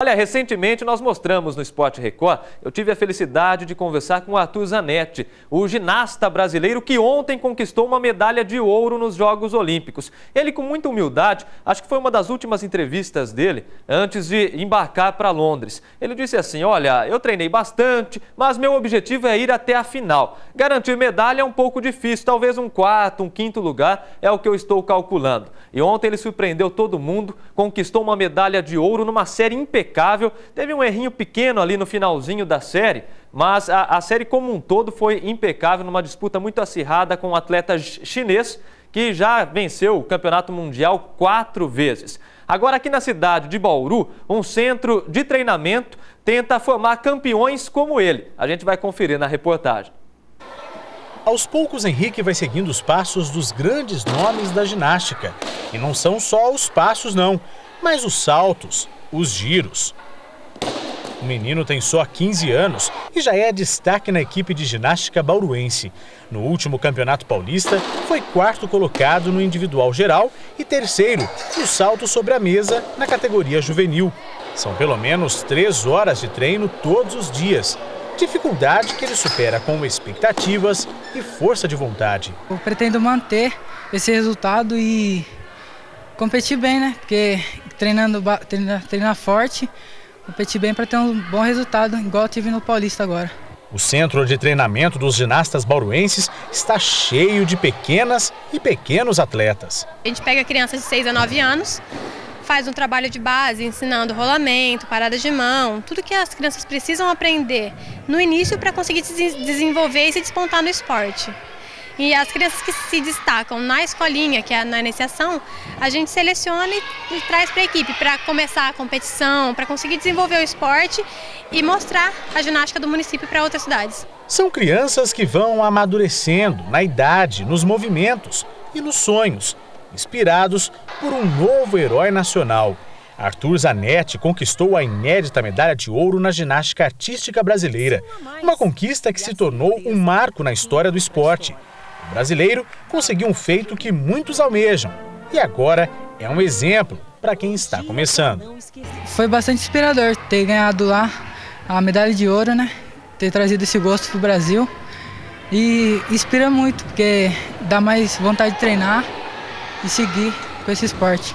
Olha, recentemente nós mostramos no Esporte Record, eu tive a felicidade de conversar com o Arthur Zanetti, o ginasta brasileiro que ontem conquistou uma medalha de ouro nos Jogos Olímpicos. Ele, com muita humildade, acho que foi uma das últimas entrevistas dele antes de embarcar para Londres. Ele disse assim: Olha, eu treinei bastante, mas meu objetivo é ir até a final. Garantir medalha é um pouco difícil, talvez um quarto, um quinto lugar é o que eu estou calculando. E ontem ele surpreendeu todo mundo, conquistou uma medalha de ouro numa série impecável. Teve um errinho pequeno ali no finalzinho da série, mas a, a série como um todo foi impecável numa disputa muito acirrada com o um atleta chinês que já venceu o campeonato mundial quatro vezes. Agora, aqui na cidade de Bauru, um centro de treinamento tenta formar campeões como ele. A gente vai conferir na reportagem. Aos poucos, Henrique vai seguindo os passos dos grandes nomes da ginástica. E não são só os passos, não, mas os saltos, os giros. O menino tem só 15 anos e já é destaque na equipe de ginástica bauruense. No último Campeonato Paulista, foi quarto colocado no individual geral e terceiro no salto sobre a mesa na categoria juvenil. São pelo menos três horas de treino todos os dias. Dificuldade que ele supera com expectativas e força de vontade. Eu pretendo manter esse resultado e competir bem, né? Porque treinando, treinar, treinar forte, competir bem para ter um bom resultado, igual eu tive no Paulista agora. O centro de treinamento dos ginastas bauruenses está cheio de pequenas e pequenos atletas. A gente pega crianças de 6 a 9 anos, faz um trabalho de base ensinando rolamento, parada de mão, tudo que as crianças precisam aprender no início para conseguir se desenvolver e se despontar no esporte. E as crianças que se destacam na escolinha, que é na iniciação, a gente seleciona e traz para a equipe para começar a competição, para conseguir desenvolver o esporte e mostrar a ginástica do município para outras cidades. São crianças que vão amadurecendo na idade, nos movimentos e nos sonhos, inspirados por um novo herói nacional. Arthur Zanetti conquistou a inédita medalha de ouro na ginástica artística brasileira, uma conquista que se tornou um marco na história do esporte brasileiro conseguiu um feito que muitos almejam e agora é um exemplo para quem está começando. Foi bastante inspirador ter ganhado lá a medalha de ouro, né? Ter trazido esse gosto para o Brasil. E inspira muito, porque dá mais vontade de treinar e seguir com esse esporte.